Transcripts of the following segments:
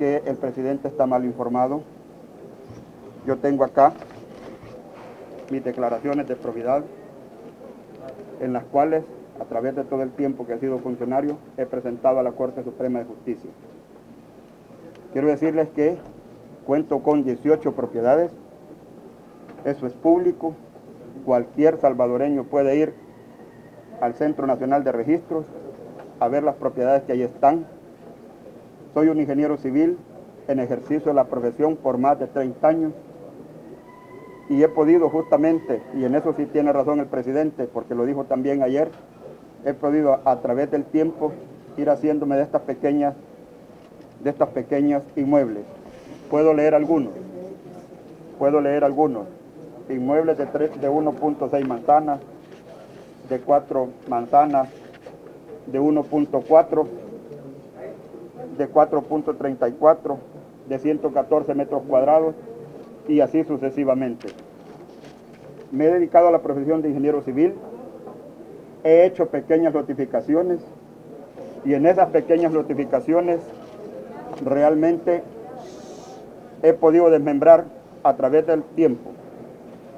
que el presidente está mal informado. Yo tengo acá mis declaraciones de probidad en las cuales, a través de todo el tiempo que he sido funcionario, he presentado a la Corte Suprema de Justicia. Quiero decirles que cuento con 18 propiedades, eso es público, cualquier salvadoreño puede ir al Centro Nacional de Registros a ver las propiedades que ahí están. Soy un ingeniero civil en ejercicio de la profesión por más de 30 años y he podido justamente, y en eso sí tiene razón el presidente, porque lo dijo también ayer, he podido a través del tiempo ir haciéndome de estas pequeñas, de estas pequeñas inmuebles. Puedo leer algunos, puedo leer algunos. Inmuebles de, de 1.6 manzanas, de 4 manzanas, de 1.4, de 4.34, de 114 metros cuadrados, y así sucesivamente. Me he dedicado a la profesión de ingeniero civil, he hecho pequeñas notificaciones y en esas pequeñas notificaciones realmente he podido desmembrar a través del tiempo.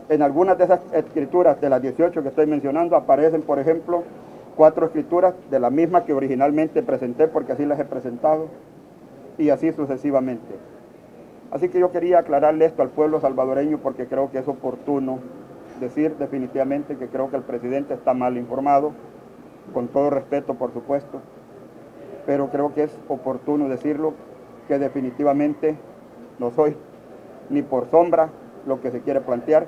En algunas de esas escrituras de las 18 que estoy mencionando aparecen, por ejemplo, cuatro escrituras de la misma que originalmente presenté porque así las he presentado y así sucesivamente. Así que yo quería aclararle esto al pueblo salvadoreño porque creo que es oportuno decir definitivamente que creo que el presidente está mal informado, con todo respeto por supuesto, pero creo que es oportuno decirlo que definitivamente no soy ni por sombra lo que se quiere plantear.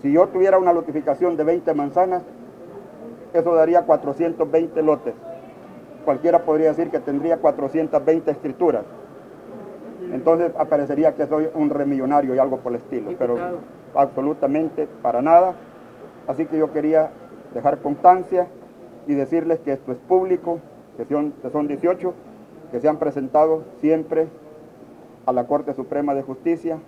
Si yo tuviera una notificación de 20 manzanas, eso daría 420 lotes. Cualquiera podría decir que tendría 420 escrituras entonces aparecería que soy un remillonario y algo por el estilo, pero absolutamente para nada. Así que yo quería dejar constancia y decirles que esto es público, que son, que son 18, que se han presentado siempre a la Corte Suprema de Justicia